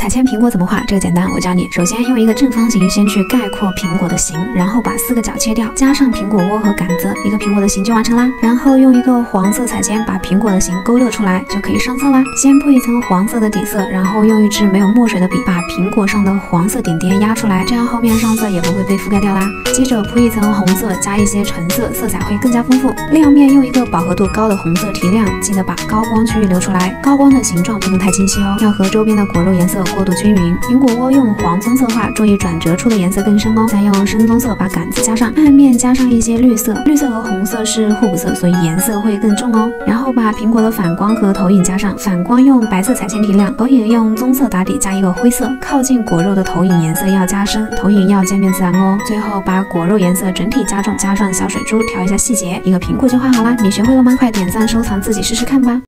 彩铅苹果怎么画？这个简单，我教你。首先用一个正方形先去概括苹果的形，然后把四个角切掉，加上苹果窝和杆子，一个苹果的形就完成啦。然后用一个黄色彩铅把苹果的形勾勒出来，就可以上色啦。先铺一层黄色的底色，然后用一支没有墨水的笔把苹果上的黄色点点压出来，这样后面上色也不会被覆盖掉啦。接着铺一层红色，加一些橙色，色彩会更加丰富。亮面用一个饱和度高的红色提亮，记得把高光区域留出来，高光的形状不能太清晰哦，要和周边的果肉颜色过渡均匀。苹果窝用黄棕色画，注意转折处的颜色更深哦。再用深棕色把杆子加上，暗面加上一些绿色，绿色和红色是互补色，所以颜色会更重哦。然后把苹果的反光和投影加上，反光用白色彩铅提亮，投影用棕色打底加一个灰色，靠近果肉的投影颜色要加深，投影要渐变自然哦。最后把果肉颜色整体加重，加上小水珠调一下细节，一个苹果就画好啦。你学会了吗？快点赞收藏，自己试试看吧。